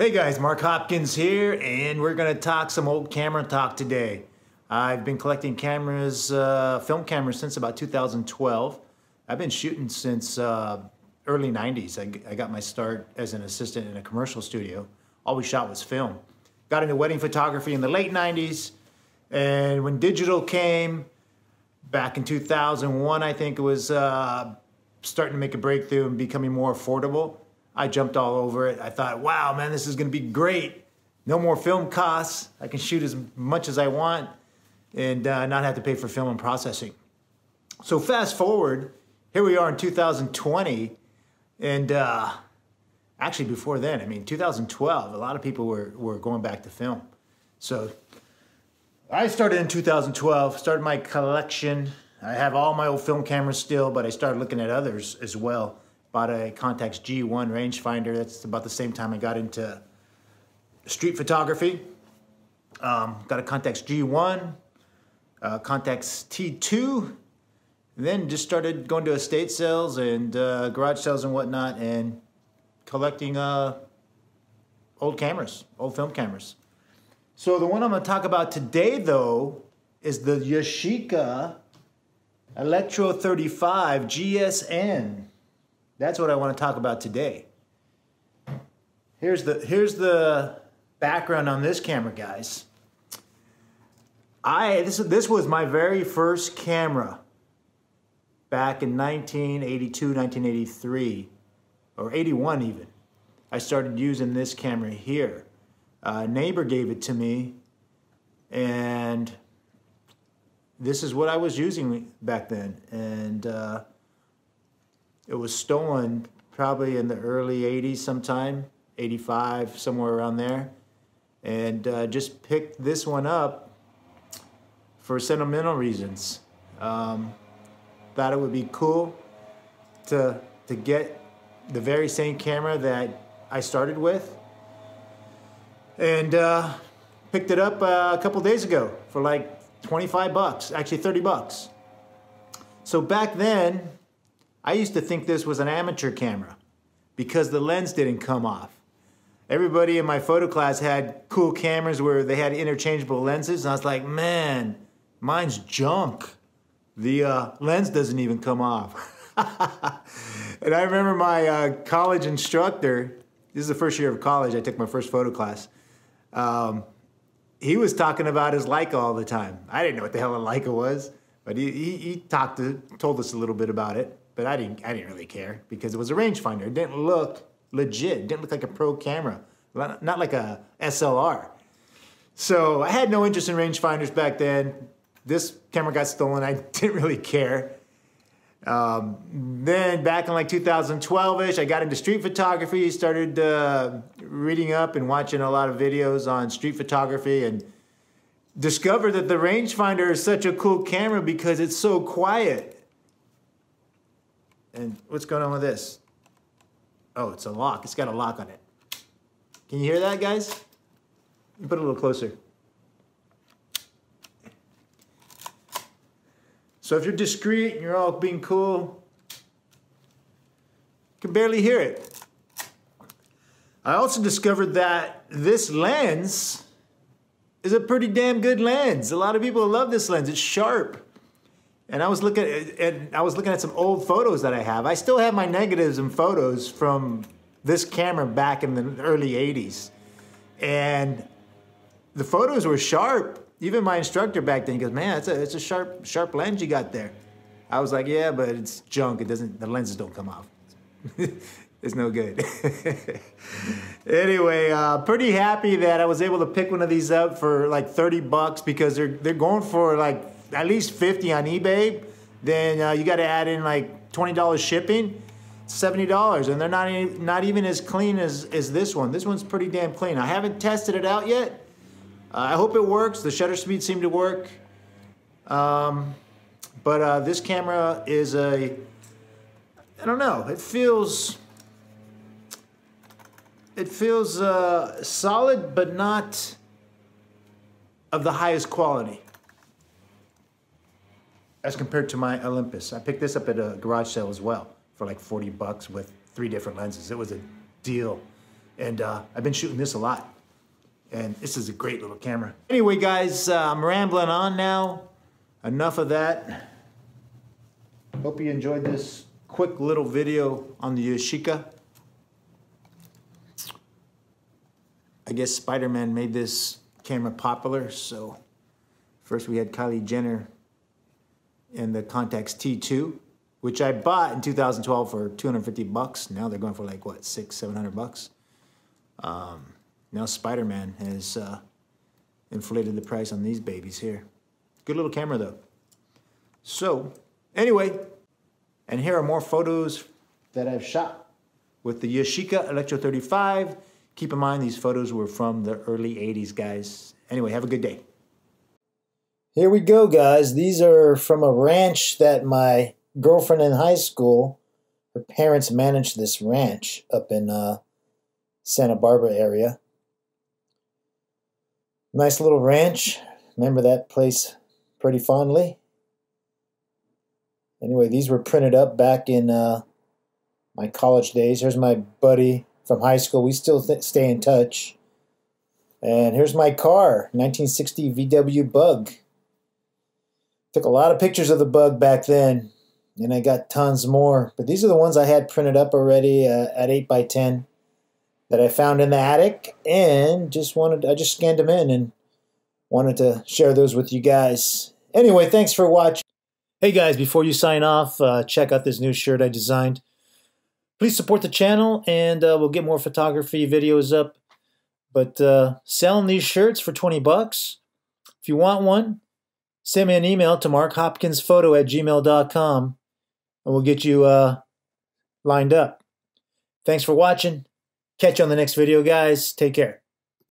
Hey guys, Mark Hopkins here, and we're gonna talk some old camera talk today. I've been collecting cameras, uh, film cameras, since about 2012. I've been shooting since uh, early 90s. I, I, got my start as an assistant in a commercial studio. All we shot was film. Got into wedding photography in the late 90s, and when digital came, back in 2001, I think it was uh, starting to make a breakthrough and becoming more affordable. I jumped all over it. I thought, wow, man, this is going to be great. No more film costs. I can shoot as much as I want and uh, not have to pay for film and processing. So fast forward, here we are in 2020, and uh, actually before then, I mean 2012, a lot of people were, were going back to film. So I started in 2012, started my collection. I have all my old film cameras still, but I started looking at others as well bought a Contax G1 rangefinder. That's about the same time I got into street photography. Um, got a Contax G1, uh, Contax T2, then just started going to estate sales and uh, garage sales and whatnot and collecting uh, old cameras, old film cameras. So the one I'm going to talk about today, though, is the Yashica Electro 35 GSN. That's what I want to talk about today. Here's the, here's the background on this camera, guys. I, this, this was my very first camera back in 1982, 1983, or 81 even. I started using this camera here. A neighbor gave it to me, and this is what I was using back then. And uh, it was stolen probably in the early 80s sometime, 85, somewhere around there. And uh, just picked this one up for sentimental reasons. Um, thought it would be cool to, to get the very same camera that I started with. And uh, picked it up uh, a couple days ago for like 25 bucks, actually 30 bucks. So back then, I used to think this was an amateur camera because the lens didn't come off. Everybody in my photo class had cool cameras where they had interchangeable lenses, and I was like, man, mine's junk. The uh, lens doesn't even come off. and I remember my uh, college instructor, this is the first year of college, I took my first photo class. Um, he was talking about his Leica all the time. I didn't know what the hell a Leica was, but he, he, he talked to, told us a little bit about it but I didn't, I didn't really care because it was a rangefinder. It didn't look legit. It didn't look like a pro camera, not like a SLR. So I had no interest in rangefinders back then. This camera got stolen. I didn't really care. Um, then back in like 2012-ish, I got into street photography, started uh, reading up and watching a lot of videos on street photography and discovered that the rangefinder is such a cool camera because it's so quiet. And what's going on with this? Oh, it's a lock. It's got a lock on it. Can you hear that, guys? Put it a little closer. So if you're discreet and you're all being cool, you can barely hear it. I also discovered that this lens is a pretty damn good lens. A lot of people love this lens. It's sharp. And I was looking at, at, I was looking at some old photos that I have. I still have my negatives and photos from this camera back in the early 80s. And the photos were sharp. Even my instructor back then goes, "Man, it's a it's a sharp sharp lens you got there." I was like, "Yeah, but it's junk. It doesn't the lenses don't come off." it's no good. anyway, uh, pretty happy that I was able to pick one of these up for like 30 bucks because they're they're going for like at least 50 on eBay, then uh, you got to add in like $20 shipping, $70, and they're not, even, not even as clean as, as this one. This one's pretty damn clean. I haven't tested it out yet. Uh, I hope it works. The shutter speed seemed to work. Um, but uh, this camera is a, I don't know, it feels, it feels uh, solid, but not of the highest quality as compared to my Olympus. I picked this up at a garage sale as well for like 40 bucks with three different lenses. It was a deal. And uh, I've been shooting this a lot. And this is a great little camera. Anyway, guys, uh, I'm rambling on now. Enough of that. Hope you enjoyed this quick little video on the Yashica. I guess Spider-Man made this camera popular, so first we had Kylie Jenner and the Contax T2, which I bought in 2012 for 250 bucks. Now they're going for like what six, seven hundred bucks. Um, now Spider-Man has uh, inflated the price on these babies here. Good little camera though. So anyway, and here are more photos that I've shot with the Yashica Electro 35. Keep in mind these photos were from the early 80s, guys. Anyway, have a good day. Here we go, guys. These are from a ranch that my girlfriend in high school, her parents managed this ranch up in uh, Santa Barbara area. Nice little ranch. Remember that place pretty fondly. Anyway, these were printed up back in uh, my college days. Here's my buddy from high school. We still stay in touch. And here's my car, 1960 VW Bug. Took a lot of pictures of the Bug back then, and I got tons more. But these are the ones I had printed up already uh, at 8 by 10 that I found in the attic, and just wanted I just scanned them in and wanted to share those with you guys. Anyway, thanks for watching. Hey guys, before you sign off, uh, check out this new shirt I designed. Please support the channel, and uh, we'll get more photography videos up. But uh, selling these shirts for 20 bucks. If you want one, send me an email to markhopkinsphoto at gmail.com, and we'll get you uh, lined up. Thanks for watching. Catch you on the next video, guys. Take care.